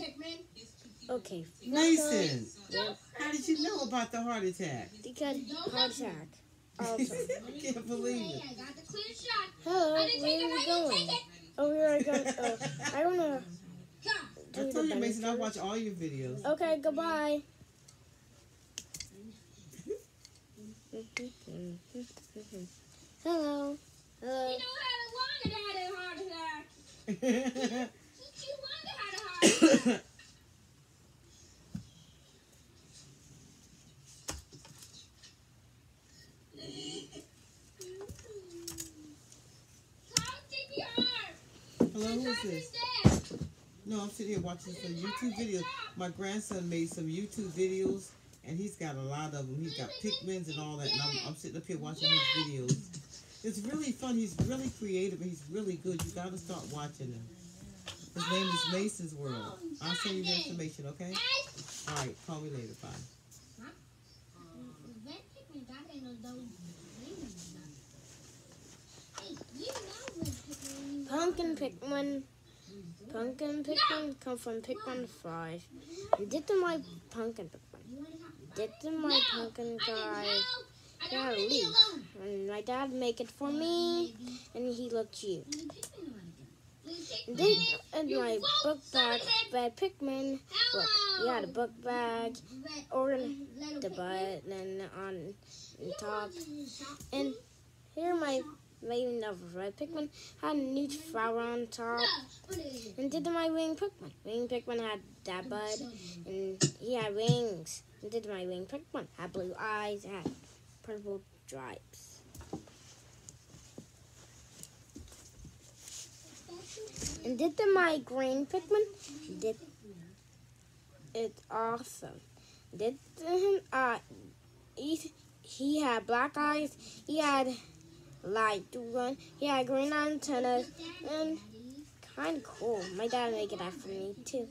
Pikmin. Okay. Mason, Yeah, how did you know about the heart attack? because heart attack. Also. I can't believe it. I got the clear shot. Hello, I didn't where take are it. you going? take it. Oh, we are going. Oh, I don't know. Go. I Do told the you, Mason, I watch all your videos. Okay, goodbye. Hello. Hello. You know how Wanda had a heart attack. She Wanda had a heart attack. Tom CPR. Hello, who is this? No, I'm sitting here watching some YouTube videos. My grandson made some YouTube videos, and he's got a lot of them. He's got Pikmins and all that, and I'm, I'm sitting up here watching his videos. It's really fun. He's really creative, and he's really good. You got to start watching him. His name is Mason's World. I'll send you the information, okay? All right, call me later. Bye. That Pikmin got in those rings. Hey, you know when Pikmin. Pumpkin Pikmin. Pumpkin Pikmin come from Pikmin 5. Did to my pumpkin Pikmin. Did to my pumpkin guy. got a leaf. And my dad make it for me, and he looked you. Did in my book bag, bad Pikmin. Look, you had a book bag, or the button on top. And here my main of red Pikmin had a new flower on top. And did my wing Pikmin. Wing Pikmin had that bud, and he had wings. And did my wing Pikmin had blue eyes, had purple stripes. And did the my green Pikmin did it awesome. Did him uh he, he had black eyes, he had light one, he had green antennas and kinda cool. My dad made it for me too.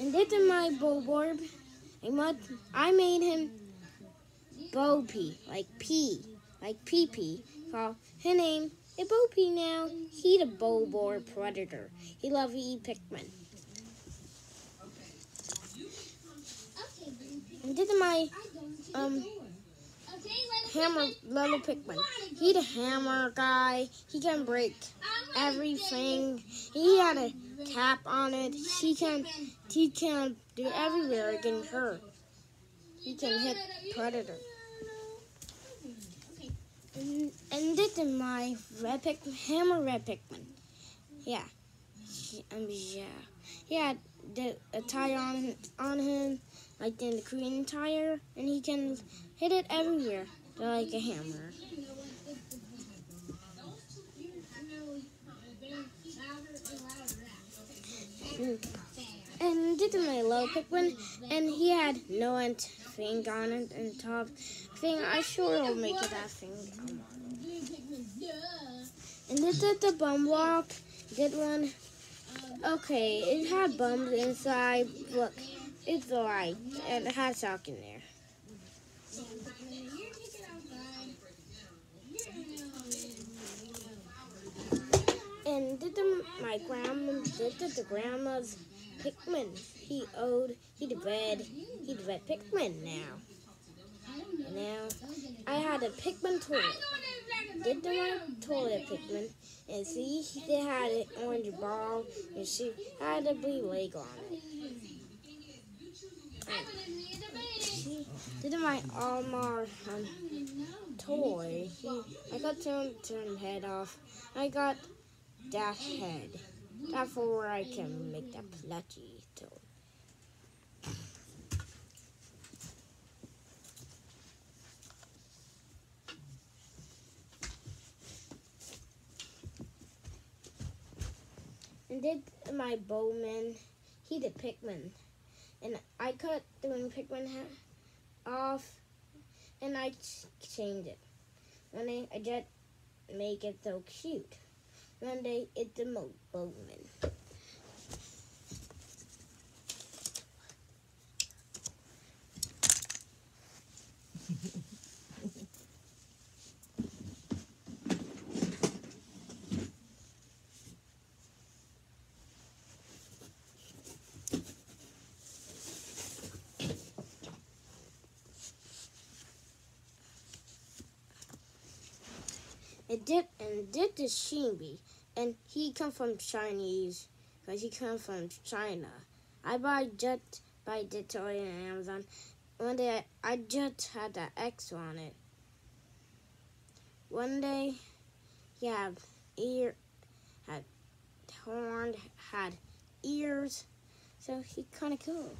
And did the my Boborb I I made him Bo P, like P, like Pee Pee. Call his name is Bo P now. He the Bobor predator. He love to eat Pikmin. And did my um hammer level Pikmin. He the hammer guy. He can break everything. He had a cap on it. He can he can do everywhere against her. He can hit predator. Did the my red pick hammer red Pikmin. Yeah. Um, yeah. He had the a tire on on him, like in the Korean tire, and he can hit it everywhere like a hammer. Mm. And did my low Pikmin, and he had no ant thing on it and top thing. I sure will make it that thing. And this is the bum walk. Did one. Okay, it had bums inside. Look, it's alright. And it had sock in there. And did the, my grandma did the, the grandma's Pikmin. He owed he'd red he'd red Pikmin now. And now I had a Pikmin toilet. Did the my toilet Pikmin and see they had an orange ball and she had a blue leg on it. She did my Almar um, toy. He, I got to turn head off. I got that head. That's where I can make that plushie toy. And did my bowman, he did Pikmin. And I cut the Pikmin ha- off and I ch- changed it. One day I just make it so cute. One day it's a mo- boatman. It did and did the Shimby, and he come from Chinese, cause he come from China. I buy just buy the toy on Amazon. One day I, I just had the X on it. One day he had ear, had horn, had ears, so he kind of cool.